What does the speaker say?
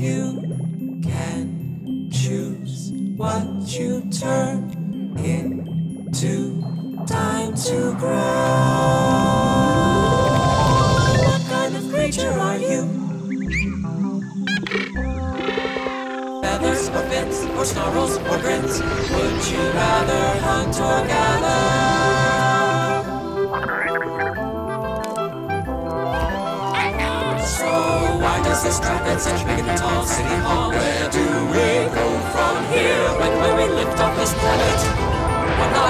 You can choose what you turn into. Time to grow. What kind of creature are you? Feathers or fins or snarls or grins? Would you rather hunt or gather? this Trap and such big in the tall city hall. Where do we go from here? When will we lift up this planet? What